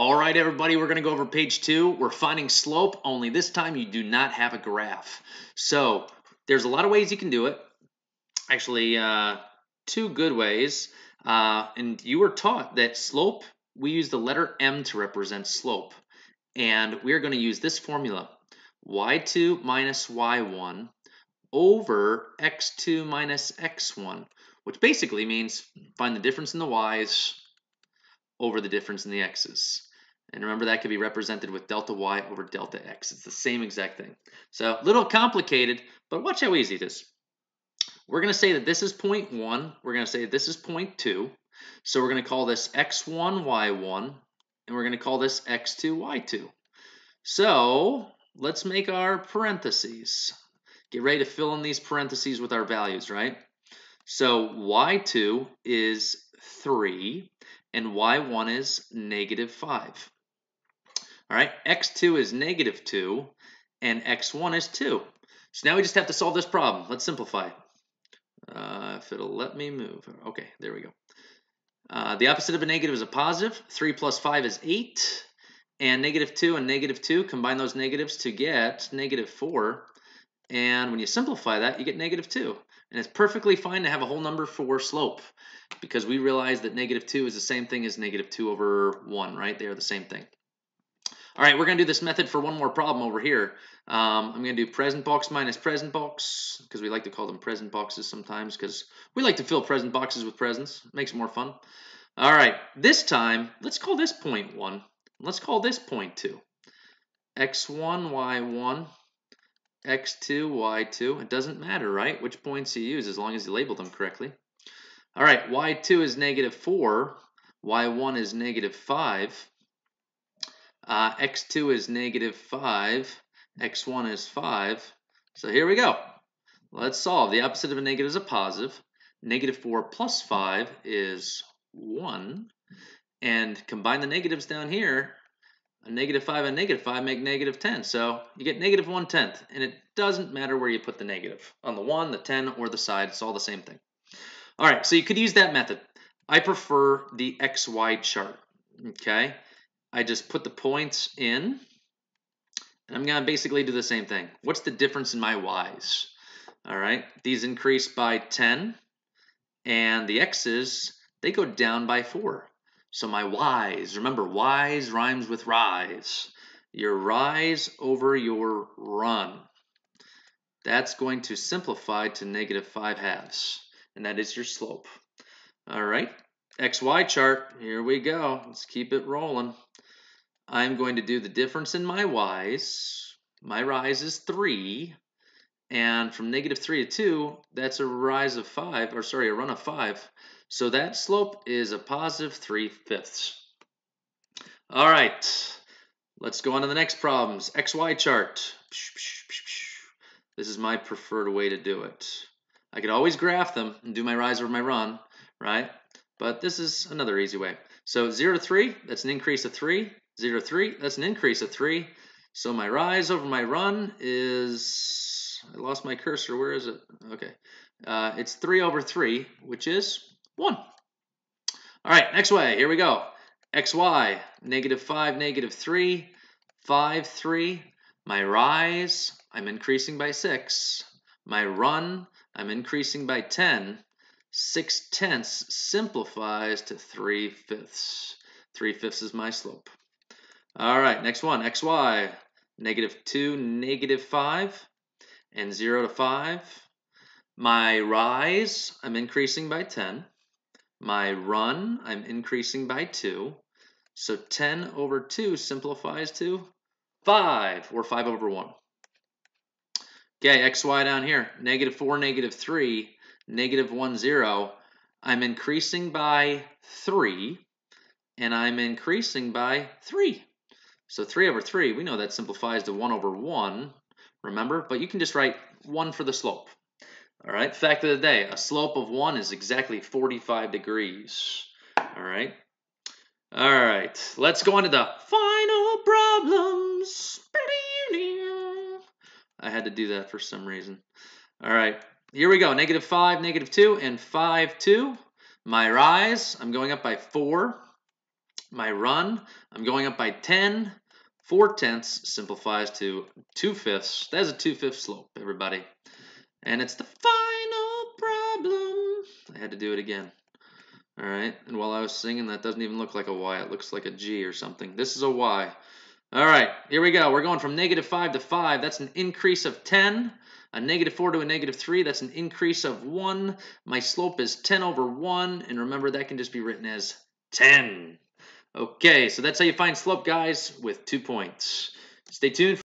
All right, everybody, we're going to go over page two. We're finding slope, only this time you do not have a graph. So there's a lot of ways you can do it. Actually, uh, two good ways. Uh, and you were taught that slope, we use the letter M to represent slope. And we're going to use this formula, y2 minus y1 over x2 minus x1, which basically means find the difference in the y's over the difference in the x's. And remember that could be represented with delta y over delta x. It's the same exact thing. So a little complicated, but watch how easy it is. We're going to say that this is point 1. We're going to say this is point 2. So we're going to call this x1, y1, and we're going to call this x2, y2. So let's make our parentheses. Get ready to fill in these parentheses with our values, right? So y2 is 3 and y1 is negative 5. All right, x2 is negative 2 and x1 is 2. So now we just have to solve this problem. Let's simplify. Uh, if it'll let me move. Okay, there we go. Uh, the opposite of a negative is a positive. 3 plus 5 is 8. And negative 2 and negative 2, combine those negatives to get negative 4. And when you simplify that, you get negative 2. And it's perfectly fine to have a whole number for slope because we realize that negative 2 is the same thing as negative 2 over 1, right? They are the same thing. All right, we're going to do this method for one more problem over here. Um, I'm going to do present box minus present box because we like to call them present boxes sometimes because we like to fill present boxes with presents. It makes it more fun. All right, this time, let's call this point 1. Let's call this point 2. x1, y1, x2, y2. It doesn't matter, right, which points you use as long as you label them correctly. All right, y2 is negative 4, y1 is negative 5, uh, x2 is negative 5, x1 is 5. So here we go. Let's solve. The opposite of a negative is a positive. Negative 4 plus 5 is 1. And combine the negatives down here, a negative 5 and negative 5 make negative 10. So you get negative 1 tenth. And it doesn't matter where you put the negative. On the 1, the 10, or the side, it's all the same thing. All right, so you could use that method. I prefer the XY chart, okay? I just put the points in, and I'm going to basically do the same thing. What's the difference in my y's? All right, these increase by 10, and the x's, they go down by 4. So my y's, remember, y's rhymes with rise. Your rise over your run. That's going to simplify to negative 5 halves and that is your slope. All right, XY chart, here we go. Let's keep it rolling. I'm going to do the difference in my y's. My rise is 3, and from negative 3 to 2, that's a rise of 5, or sorry, a run of 5. So that slope is a positive 3 fifths. All right, let's go on to the next problems. XY chart. This is my preferred way to do it. I could always graph them and do my rise over my run, right? But this is another easy way. So 0 to 3, that's an increase of 3. 0 to 3, that's an increase of 3. So my rise over my run is, I lost my cursor, where is it? Okay, uh, it's 3 over 3, which is 1. All right, next way, here we go. xy, negative 5, negative 3, 5, 3. My rise, I'm increasing by 6. My run, I'm increasing by 10. 6 tenths simplifies to 3 fifths. 3 fifths is my slope. All right, next one, xy, negative 2, negative 5, and 0 to 5. My rise, I'm increasing by 10. My run, I'm increasing by 2. So 10 over 2 simplifies to 5, or 5 over 1. Okay, xy down here, negative 4, negative 3, negative 1, 0. I'm increasing by 3, and I'm increasing by 3. So 3 over 3, we know that simplifies to 1 over 1, remember? But you can just write 1 for the slope. All right, fact of the day, a slope of 1 is exactly 45 degrees. All right. All right, let's go on to the final problems. I had to do that for some reason. All right, here we go. Negative 5, negative 2, and 5, 2. My rise, I'm going up by 4. My run, I'm going up by 10. 4 tenths simplifies to 2 fifths. That's a 2 fifths slope, everybody. And it's the final problem. I had to do it again. All right, and while I was singing, that doesn't even look like a Y. It looks like a G or something. This is a Y. All right, here we go. We're going from negative 5 to 5. That's an increase of 10. A negative 4 to a negative 3, that's an increase of 1. My slope is 10 over 1, and remember that can just be written as 10. Okay, so that's how you find slope, guys, with two points. Stay tuned.